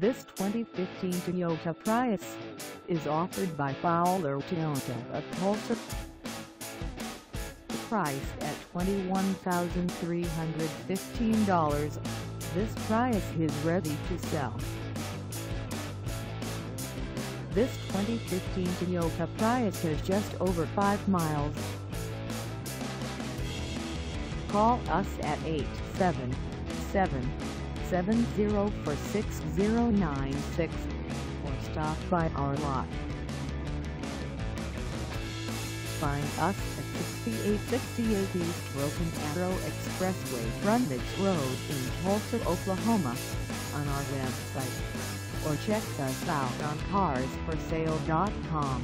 This 2015 Toyota Prius is offered by Fowler Toyota of Tulsa. Priced at $21,315, this Prius is ready to sell. This 2015 Toyota Prius has just over 5 miles. Call us at 877 7046096 or stop by our lot. Find us at 6868 East Broken Arrow Expressway Frontage Road in Tulsa, Oklahoma on our website or check us out on carsforsale.com.